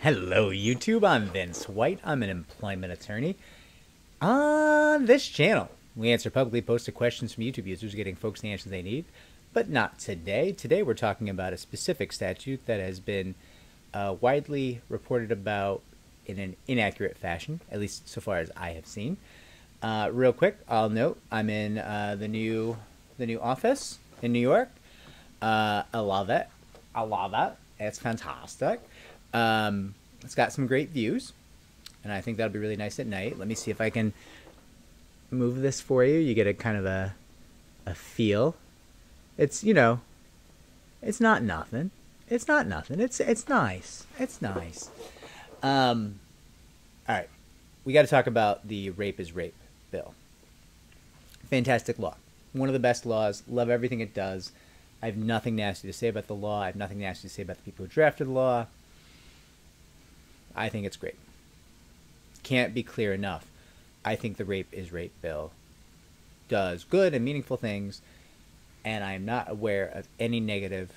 Hello, YouTube. I'm Vince White. I'm an employment attorney. On this channel, we answer publicly posted questions from YouTube users, getting folks the answers they need. But not today. Today, we're talking about a specific statute that has been uh, widely reported about in an inaccurate fashion, at least so far as I have seen. Uh, real quick, I'll note I'm in uh, the new the new office in New York. I love it. I love it. It's fantastic. Um, it's got some great views, and I think that'll be really nice at night. Let me see if I can move this for you. You get a kind of a a feel. It's you know, it's not nothing. It's not nothing. It's it's nice. It's nice. Um, all right, we got to talk about the rape is rape bill. Fantastic law. One of the best laws. Love everything it does. I have nothing nasty to say about the law. I have nothing nasty to say about the people who drafted the law. I think it's great. Can't be clear enough. I think the rape is rape bill does good and meaningful things, and I am not aware of any negative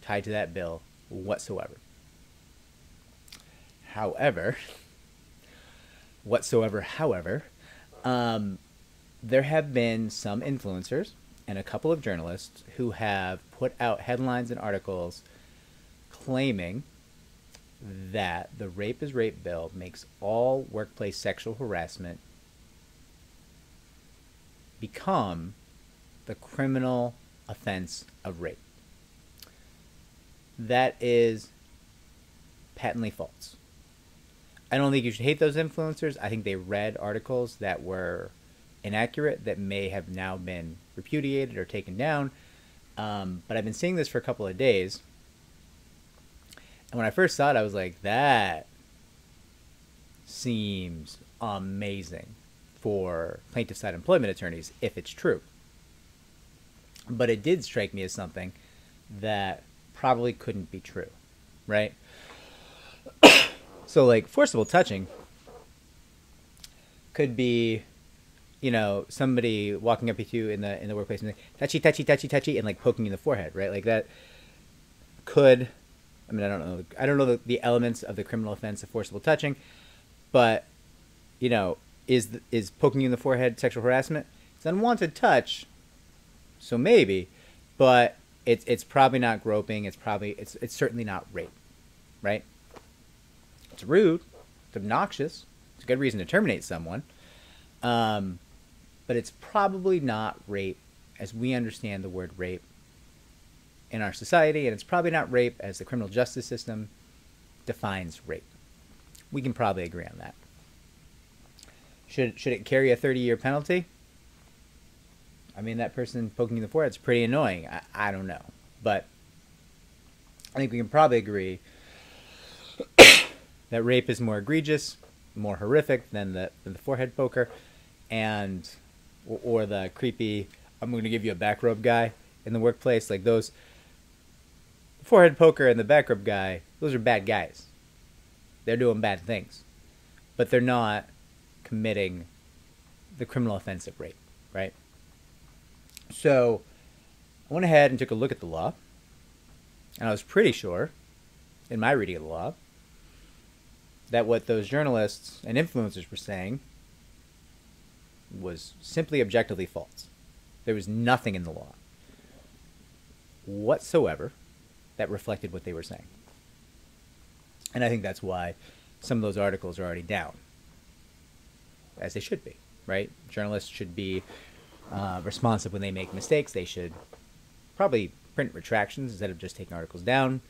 tied to that bill whatsoever. However, whatsoever, however, um, there have been some influencers and a couple of journalists who have put out headlines and articles claiming that the rape is rape bill makes all workplace sexual harassment become the criminal offense of rape. That is patently false. I don't think you should hate those influencers. I think they read articles that were inaccurate that may have now been repudiated or taken down. Um, but I've been seeing this for a couple of days. And when I first saw it, I was like, that seems amazing for plaintiff side employment attorneys if it's true. But it did strike me as something that probably couldn't be true, right? so, like, forcible touching could be you know somebody walking up to you in the in the workplace and like touchy touchy touchy touchy and like poking you in the forehead right like that could i mean i don't know. I don't know the, the elements of the criminal offense of forcible touching but you know is is poking you in the forehead sexual harassment? It's unwanted touch so maybe but it's it's probably not groping. It's probably it's it's certainly not rape right? It's rude. It's obnoxious. It's a good reason to terminate someone. Um, but it's probably not rape as we understand the word rape in our society, and it's probably not rape as the criminal justice system defines rape. We can probably agree on that. Should should it carry a 30 year penalty? I mean, that person poking you in the forehead is pretty annoying. I, I don't know. But I think we can probably agree that rape is more egregious, more horrific than the, than the forehead poker. And or the creepy I'm going to give you a back rub guy in the workplace like those forehead poker and the back rub guy those are bad guys. They're doing bad things. But they're not committing the criminal offense of rape right? So I went ahead and took a look at the law and I was pretty sure in my reading of the law that what those journalists and influencers were saying was simply objectively false. There was nothing in the law whatsoever that reflected what they were saying. And I think that's why some of those articles are already down, as they should be, right? Journalists should be uh, responsive when they make mistakes. They should probably print retractions instead of just taking articles down.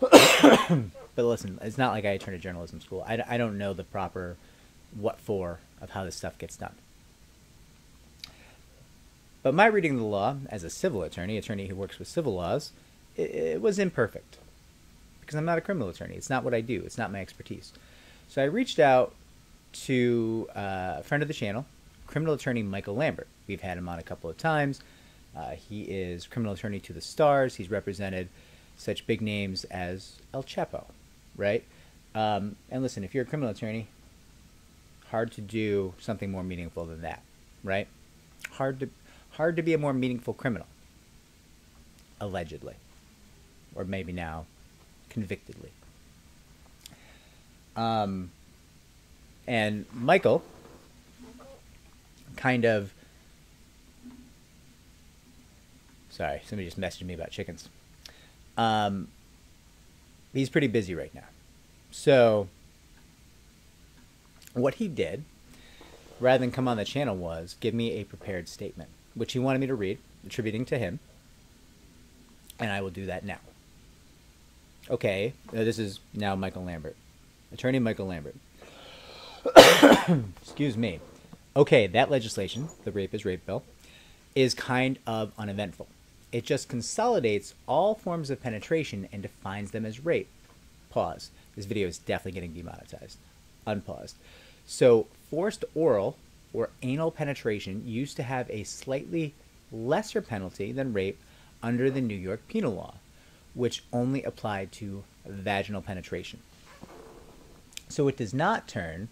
but listen, it's not like I attended journalism school. I, I don't know the proper what for of how this stuff gets done. But my reading of the law as a civil attorney, attorney who works with civil laws, it, it, was imperfect because I'm not a criminal attorney. It's not what I do. It's not my expertise. So I reached out to uh, a friend of the channel, criminal attorney Michael Lambert. We've had him on a couple of times. Uh, he is criminal attorney to the stars. He's represented such big names as El Chapo, right? Um, and listen, if you're a criminal attorney, hard to do something more meaningful than that, right? Hard to hard to be a more meaningful criminal. Allegedly. Or maybe now convictedly. Um, and Michael kind of. Sorry, somebody just messaged me about chickens. Um, he's pretty busy right now. So, what he did, rather than come on the channel, was give me a prepared statement, which he wanted me to read, attributing to him. And I will do that now. Okay, this is now Michael Lambert. Attorney Michael Lambert. Excuse me. Okay, that legislation, the Rape is Rape Bill, is kind of uneventful. It just consolidates all forms of penetration and defines them as rape. Pause. This video is definitely getting demonetized. Unpaused. So, forced oral or anal penetration used to have a slightly lesser penalty than rape under the New York penal law, which only applied to vaginal penetration. So it does not turn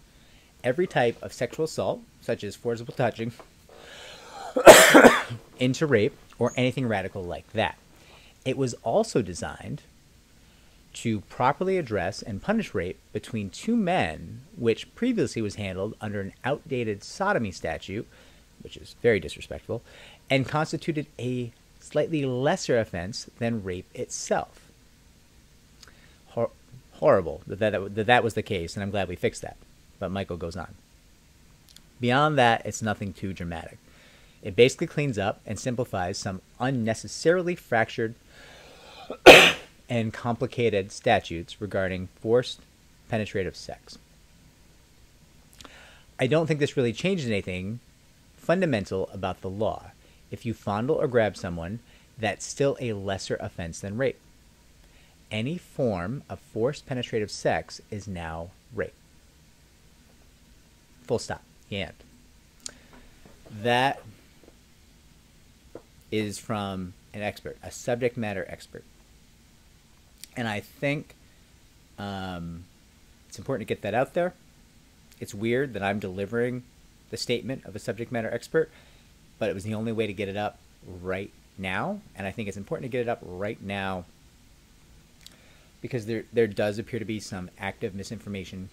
every type of sexual assault, such as forcible touching, into rape or anything radical like that. It was also designed to properly address and punish rape between two men, which previously was handled under an outdated sodomy statute, which is very disrespectful, and constituted a slightly lesser offense than rape itself. Hor- horrible that that, that that was the case, and I'm glad we fixed that. But Michael goes on. Beyond that, it's nothing too dramatic. It basically cleans up and simplifies some unnecessarily fractured and complicated statutes regarding forced penetrative sex. I don't think this really changes anything fundamental about the law. If you fondle or grab someone, that's still a lesser offense than rape. Any form of forced penetrative sex is now rape. Full stop. And that is from an expert, a subject matter expert. And I think um, it's important to get that out there. It's weird that I'm delivering the statement of a subject matter expert, but it was the only way to get it up right now. And I think it's important to get it up right now because there there does appear to be some active misinformation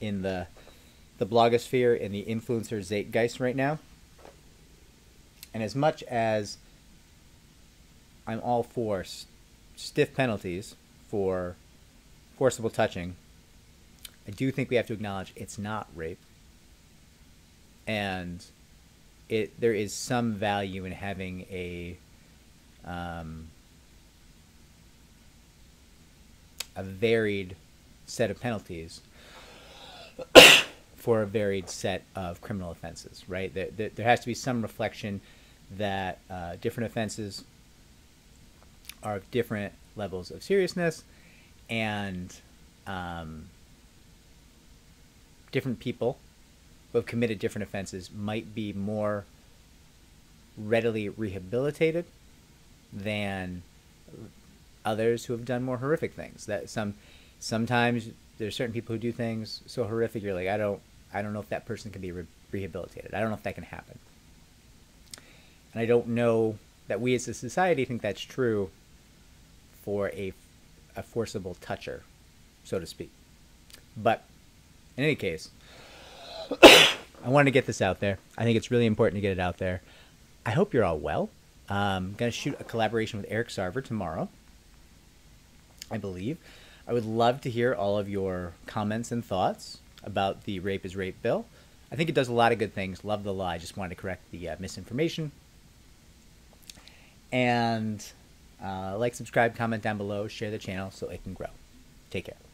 in the the blogosphere and the influencer zeitgeist right now. And as much as I'm all for stiff penalties for forcible touching, I do think we have to acknowledge it's not rape. And it there is some value in having a um, a varied set of penalties for a varied set of criminal offenses, right? There, there, there has to be some reflection that uh, different offenses are of different levels of seriousness and um, different people who have committed different offenses might be more readily rehabilitated than others who have done more horrific things. That some sometimes there's certain people who do things so horrific you're like I don't I don't know if that person can be re- rehabilitated. I don't know if that can happen. And I don't know that we as a society think that's true for a a forcible toucher, so to speak. But in any case, I wanted to get this out there. I think it's really important to get it out there. I hope you're all well. I'm um, going to shoot a collaboration with Eric Sarver tomorrow, I believe. I would love to hear all of your comments and thoughts about the Rape is Rape bill. I think it does a lot of good things. Love the law. I just wanted to correct the uh, misinformation. And uh, like, subscribe, comment down below, share the channel so it can grow. Take care.